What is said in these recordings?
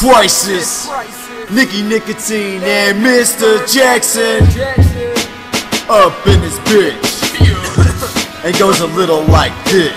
Crisis, Nicky Nicotine, and Mr. Jackson up in this bitch. It goes a little like this.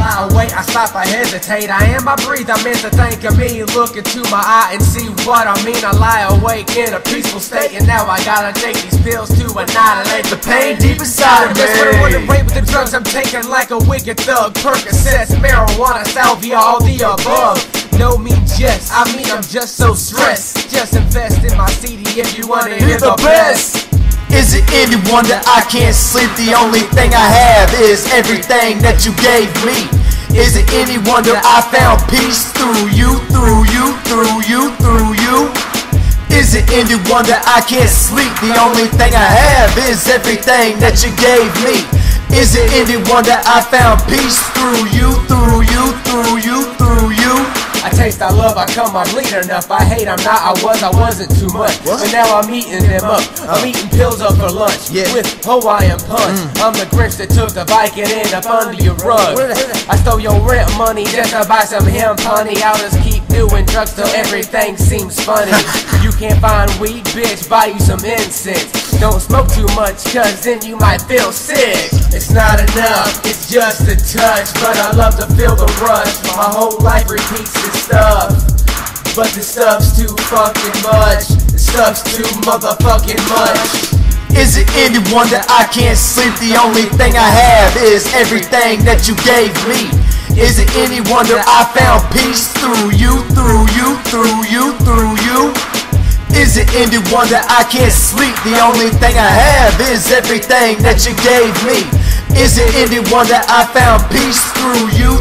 I wait, I stop, I hesitate. I am, I breathe, I meant to think of me. Look into my eye and see what I mean. I lie awake in a peaceful state, and now I gotta take these pills to annihilate the pain deep inside of me. Just when I wanna rape with the drugs I'm taking like a wicked thug. Percocets, marijuana, salvia, all the above. No mean jest, I mean I'm just so stressed. Just invest in my CD if you wanna hear the best. Is it any wonder I can't sleep? The only thing I have is everything that you gave me. Is it any wonder I found peace through you, through you, through you, through you? Is it any wonder I can't sleep? The only thing I have is everything that you gave me. Is it any wonder I found peace through you, through you, through you? I love, I come, I'm lean enough. I hate, I'm not, I was, I wasn't too much. What? But now I'm eating them up. I'm oh. eating pills up for lunch Yeah. with Hawaiian punch. Mm. I'm the Grinch that took the Viking in up under your rug. I stole your rent money just to buy some hemp honey. I'll just keep doing drugs till everything seems funny. you can't find weed, bitch, buy you some incense. Don't smoke too much, cause then you might feel sick. It's not enough, it's just a touch. But I love to feel the rush. My whole life repeats this stuff. But this stuff's too fucking much. This stuff's too motherfucking much. Is it any wonder I can't sleep? The only thing I have is everything that you gave me. Is it any wonder I found peace through you, through you, through you, through you? Is it any wonder I can't sleep? The only thing I have is everything that you gave me. Is it any wonder I found peace through you,